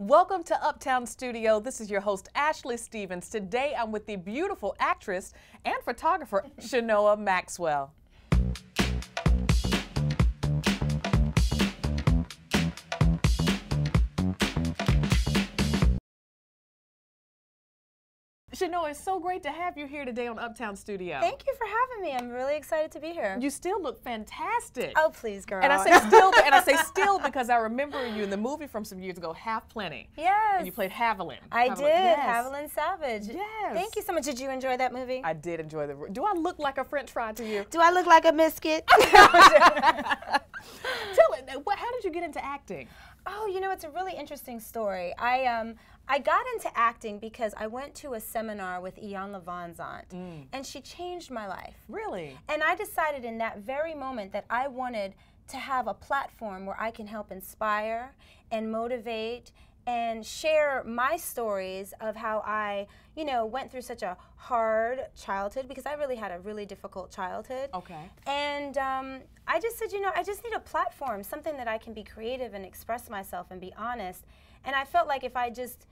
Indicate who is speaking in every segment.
Speaker 1: Welcome to Uptown Studio. This is your host, Ashley Stevens. Today I'm with the beautiful actress and photographer, Chenoa Maxwell. Chenoa, it's so great to have you here today on Uptown Studio.
Speaker 2: Thank you for having me. I'm really excited to be here.
Speaker 1: You still look fantastic.
Speaker 2: Oh, please, girl.
Speaker 1: And I say still, and I say still because I remember you in the movie from some years ago, Hav Plenty.
Speaker 2: Yes.
Speaker 1: And you played Haviland.
Speaker 2: I
Speaker 1: Haviland.
Speaker 2: did,
Speaker 1: Yes.
Speaker 2: Haviland Savage.
Speaker 1: Yes.
Speaker 2: Thank you so much. Did you enjoy that movie?
Speaker 1: I did enjoy the. Do I look like a French fry to you?
Speaker 2: Do I look like a biscuit?
Speaker 1: Tell it. What? How did you get into acting?
Speaker 2: oh, you know, it's a really interesting story. I um I got into acting because I went to a seminar with Iyanla Vanzant,
Speaker 1: Mm.
Speaker 2: and she changed my life.
Speaker 1: Really?
Speaker 2: And I decided in that very moment that I wanted to have a platform where I can help inspire and motivate and share my stories of how I, you know, went through such a hard childhood because I really had a really difficult childhood.
Speaker 1: Okay.
Speaker 2: And um, I just said, you know, I just need a platform, something that I can be creative and express myself and be honest. And I felt like if I just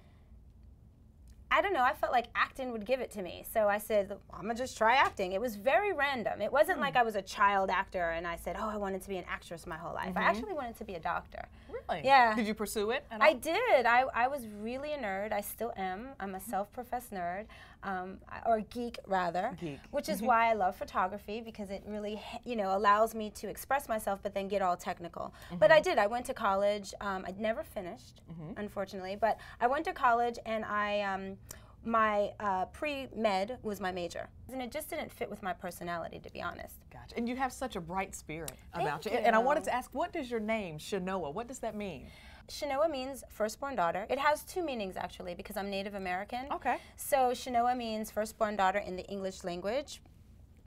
Speaker 2: I don't know. I felt like acting would give it to me. So I said, I'm to just try acting. It was very random. It wasn't hmm. like I was a child actor and I said, oh, I wanted to be an actress my whole life. I mm-hmm. actually wanted to be a doctor.
Speaker 1: Really?
Speaker 2: Yeah.
Speaker 1: Did you pursue it? at
Speaker 2: I did. I, I was really a nerd. I still am. I'm a mm-hmm. self professed nerd, um, or geek rather.
Speaker 1: Geek.
Speaker 2: Which is why I love photography because it really, you know, allows me to express myself but then get all technical. But I did. I went to college. Um, I never finished, unfortunately, but I went to college and I. Um, my uh, pre med was my major, and it just didn't fit with my personality, to be honest.
Speaker 1: Gotcha. And you have such a bright spirit about
Speaker 2: Thank
Speaker 1: you. And I wanted to ask, what does your name, Chenoa, what does that mean?
Speaker 2: Chenoa means firstborn daughter. It has two meanings actually because I'm Native American.
Speaker 1: Okay.
Speaker 2: So Chenoa means firstborn daughter in the English language.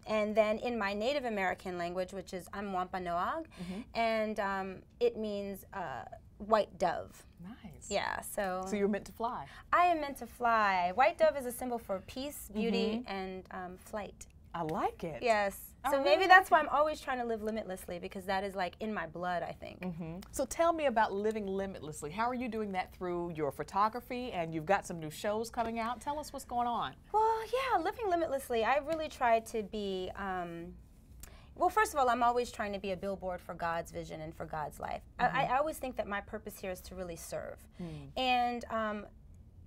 Speaker 2: And then in my Native American language, which is I'm Wampanoag,
Speaker 1: Mm-hmm.
Speaker 2: and um, it means uh, white dove.
Speaker 1: Nice.
Speaker 2: Yeah, so,
Speaker 1: So you're meant to fly.
Speaker 2: I am meant to fly. White dove is a symbol for peace, beauty,
Speaker 1: Mm-hmm.
Speaker 2: and um, flight.
Speaker 1: I like it.
Speaker 2: Yes.
Speaker 1: I
Speaker 2: So
Speaker 1: really
Speaker 2: maybe that's why I'm always trying to live limitlessly because that is like in my blood, I think.
Speaker 1: Mm-hmm. So tell me about living limitlessly. How are you doing that through your photography? And you've got some new shows coming out. Tell us what's going on.
Speaker 2: Well, yeah, living limitlessly. I really try to be. Um, well, first of all, I'm always trying to be a billboard for God's vision and for God's life. I, I always think that my purpose here is to really serve. And um,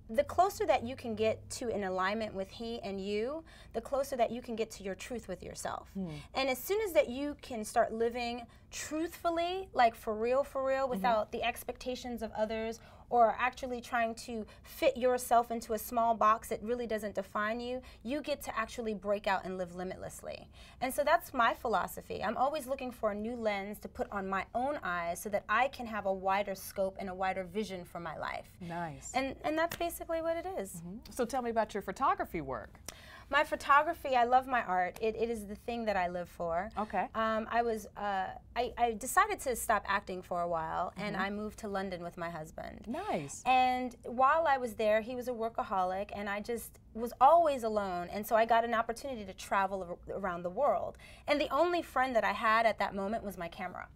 Speaker 2: the closer that you can get to an alignment with He and you, the closer that you can get to your truth with yourself. Hmm. And as soon as that you can start living truthfully, like for real, for real, mm-hmm. without the expectations of others or actually trying to fit yourself into a small box that really doesn't define you, you get to actually break out and live limitlessly. And so that's my philosophy. I'm always looking for a new lens to put on my own eyes so that I can have a wider scope and a wider vision for my life.
Speaker 1: Nice.
Speaker 2: And and that's basically what it is.
Speaker 1: so tell me about your photography work.
Speaker 2: My photography, I love my art. It, it is the thing that I live for.
Speaker 1: Okay.
Speaker 2: Um, I was, uh, I, I decided to stop acting for a while, and I moved to London with my husband.
Speaker 1: Nice.
Speaker 2: And while I was there, he was a workaholic, and I just was always alone. And so I got an opportunity to travel ar- around the world. And the only friend that I had at that moment was my camera.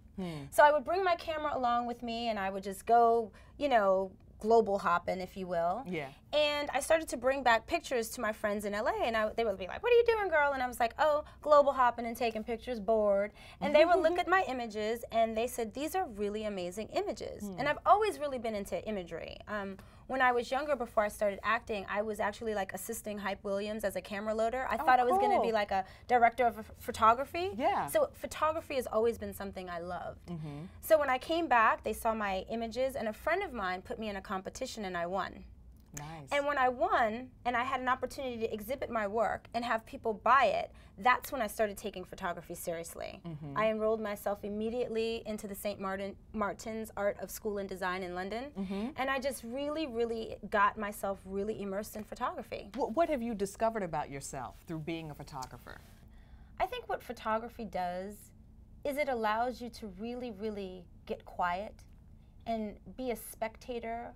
Speaker 2: So I would bring my camera along with me, and I would just go, you know, global hopping, if you will.
Speaker 1: Yeah.
Speaker 2: And I started to bring back pictures to my friends in LA, and I, they would be like, "What are you doing, girl?" And I was like, "Oh, global hopping and taking pictures, bored." And they would look at my images, and they said, "These are really amazing images." And I've always really been into imagery. Um, when I was younger, before I started acting, I was actually like assisting Hype Williams as a camera loader. I thought I was going to be like a director of ph- photography.
Speaker 1: Yeah.
Speaker 2: So photography has always been something I loved. So when I came back, they saw my images, and a friend of mine put me in a competition, and I won.
Speaker 1: Nice.
Speaker 2: And when I won and I had an opportunity to exhibit my work and have people buy it, that's when I started taking photography seriously. Mm-hmm. I enrolled myself immediately into the St. Martin Martin's Art of School and Design in London. Mm-hmm. And I just really, really got myself really immersed in photography.
Speaker 1: what, what have you discovered about yourself through being a photographer?
Speaker 2: I think what photography does is it allows you to really, really get quiet and be a spectator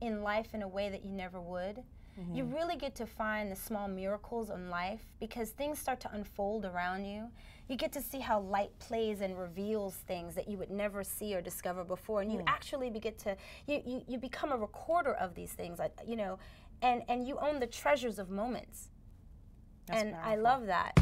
Speaker 2: in life in a way that you never would. Mm-hmm. You really get to find the small miracles in life because things start to unfold around you. You get to see how light plays and reveals things that you would never see or discover before, and you mm. actually begin to you, you you become a recorder of these things, like you know, and and you own the treasures of moments. That's and powerful. I love that.